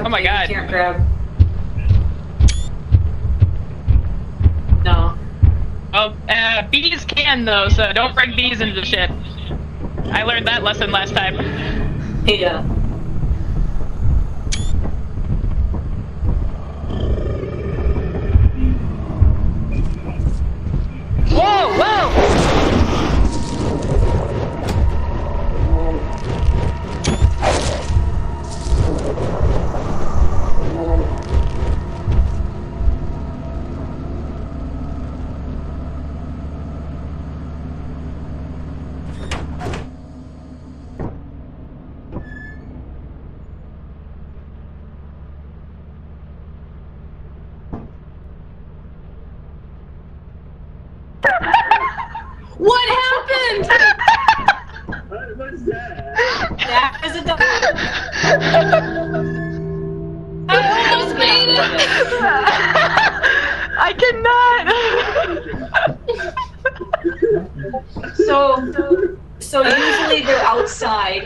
okay, Oh my God. You can't grab. No. Oh, uh, bees can though, so don't bring bees into the shit. I learned that lesson last time. Yeah. What happened? What was that? that was a dog. I almost made it. I cannot. So, so usually they're outside